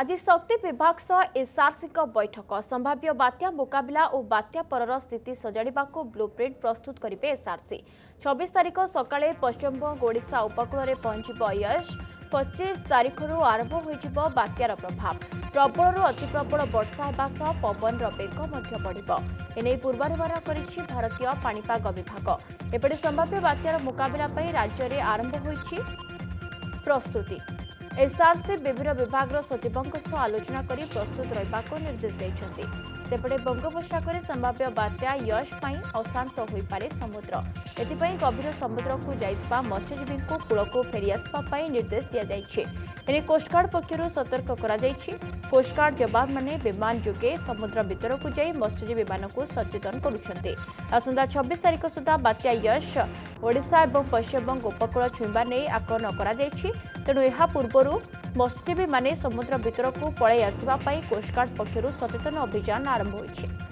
ଆଜି ଶକ୍ତି ବିଭାଗ ସହ ଏସ୍ଆର୍ସିଙ୍କ ବୈଠକ। ସମ୍ଭାବ୍ୟ ବାତ୍ୟା ମୁକାବିଲା ଓ ବାତ୍ୟା ପରର ସ୍ଥିତି ସଜାଡ଼ିବାକୁ ବ୍ଲୁପ୍ରିଣ୍ଟ ପ୍ରସ୍ତୁତ କରିବେ ଏସ୍ଆର୍ସି। ଛବିଶ ତାରିଖ ସକାଳେ ପଶ୍ଚିମବଙ୍ଗ ଓଡ଼ିଶା ଉପକୂଳରେ ପହଞ୍ଚିବ ୟଶ। ପଚିଶ ତାରିଖରୁ ଆରମ୍ଭ ହୋଇଯିବ ବାତ୍ୟାର ପ୍ରଭାବ। ପ୍ରବଳରୁ ଅତି ପ୍ରବଳ ବର୍ଷା ହେବା ସହ ପବନର ବେଗ ମଧ୍ୟ ବଢ଼ିବ। ଏନେଇ ପୂର୍ବାନୁମାନ କରିଛି ଭାରତୀୟ ପାଣିପାଗ ବିଭାଗ। ଏପଟେ ସମ୍ଭାବ୍ୟ ବାତ୍ୟାର ମୁକାବିଲା ପାଇଁ ରାଜ୍ୟରେ ଆରମ୍ଭ ହୋଇଛି ପ୍ରସ୍ତୁତି। ଏସ୍ଆର୍ସି ବିଭିନ୍ନ ବିଭାଗର ସଚିବଙ୍କ ସହ ଆଲୋଚନା କରି ପ୍ରସ୍ତୁତ ରହିବାକୁ ନିର୍ଦ୍ଦେଶ ଦେଇଛନ୍ତି। ସେପଟେ ବଙ୍ଗୋପସାଗରରେ ସମ୍ଭାବ୍ୟ ବାତ୍ୟା ୟଶ ପାଇଁ ଅଶାନ୍ତ ହୋଇପାରେ ସମୁଦ୍ର। ଏଥିପାଇଁ ଗଭୀର ସମୁଦ୍ରକୁ ଯାଇଥିବା ମତ୍ସ୍ୟଜୀବୀଙ୍କୁ କୂଳକୁ ଫେରିଆସିବା ପାଇଁ ନିର୍ଦ୍ଦେଶ ଦିଆଯାଇଛି ଏନେ କୋଷ୍ଟଗାର୍ଡ ପକ୍ଷରୁ ସତର୍କ କରାଯାଇଛି କୋଷ୍ଟଗାର୍ଡ ଯବାନମାନେ ବିମାନ ଯୋଗେ ସମୁଦ୍ର ଭିତରକୁ ଯାଇ ମତ୍ସ୍ୟଜୀବୀମାନଙ୍କୁ ସଚେତନ କରୁଛନ୍ତି ଆସନ୍ତା ଛବିଶ ତାରିଖ ସୁଦ୍ଧା ବାତ୍ୟା ୟଶ ଓଡ଼ିଶା ଏବଂ ପଶ୍ଚିମବଙ୍ଗ ଉପକୂଳ ଛୁଇଁବା ନେଇ ଆକଳନ କରାଯାଇଛି ତେଣୁ ଏହା ପୂର୍ବରୁ ମତ୍ସ୍ୟଜୀବୀମାନେ ସମୁଦ୍ର ଭିତରକୁ ପଳାଇ ଆସିବା ପାଇଁ କୋଷ୍ଟଗାର୍ଡ ପକ୍ଷରୁ ସଚେତନ ଅଭିଯାନ ଆରମ୍ଭ ହୋଇଛି